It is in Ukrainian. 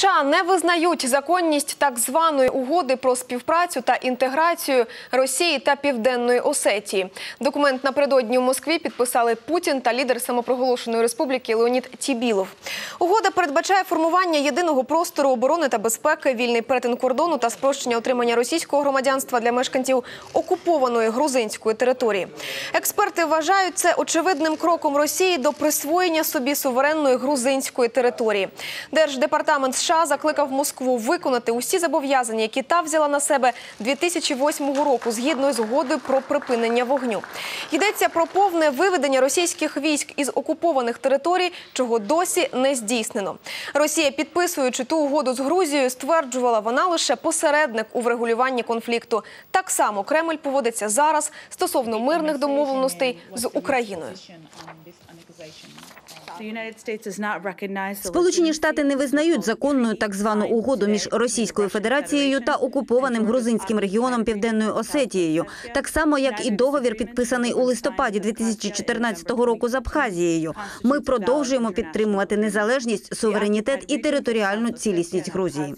США не визнають законність так званої угоди про співпрацю та інтеграцію Росії та Південної Осетії. Документ напередодні у Москві підписали Путін та лідер самопроголошеної республіки Леонід Тібілов. Угода передбачає формування єдиного простору оборони та безпеки, вільний перетин кордону та спрощення отримання російського громадянства для мешканців окупованої грузинської території. Експерти вважають це очевидним кроком Росії до присвоєння собі суверенної грузинської території. Держдепартамент США закликав Москву виконати усі зобов'язання, які та взяла на себе 2008 року згідно з угодою про припинення вогню. Йдеться про повне виведення російських військ із окупованих територій, чого досі не здійснено. Росія, підписуючи ту угоду з Грузією, стверджувала, вона лише посередник у врегулюванні конфлікту. Так само Кремль поводиться зараз стосовно мирних домовленостей з Україною. Сполучені Штати не визнають законною так звану угоду між Російською Федерацією та окупованим грузинським регіоном Південною Осетією, так само як і договір, підписаний у листопаді 2014 року з Абхазією. Ми продовжуємо підтримувати незалежність, суверенітет і територіальну цілісність Грузії.